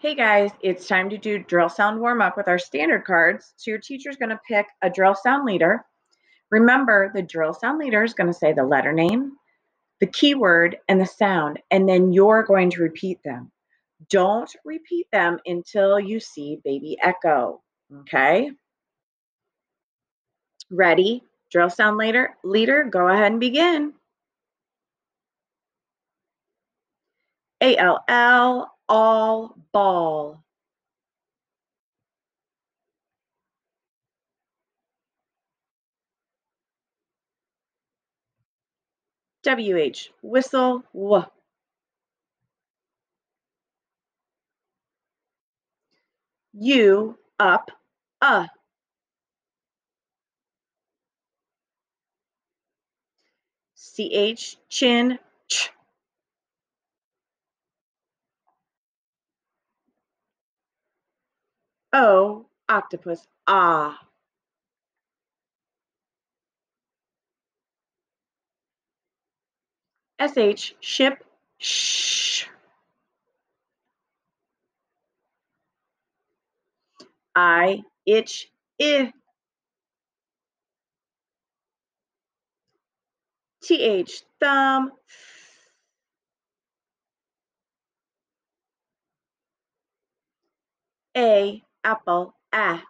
Hey guys, it's time to do drill sound warm up with our standard cards. So your teacher's going to pick a drill sound leader. Remember, the drill sound leader is going to say the letter name, the keyword, and the sound, and then you're going to repeat them. Don't repeat them until you see baby echo. Okay? Ready? Drill sound leader, leader, go ahead and begin. A L L all ball. WH whistle w. U up uh CH chin ch O, octopus, ah. SH, ship, sh. I, itch, I. TH, thumb, A, apple, ah.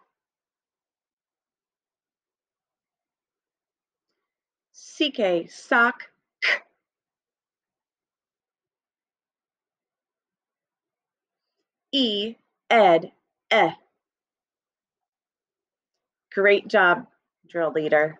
CK, sock, k. E, ed, eh. Great job, drill leader.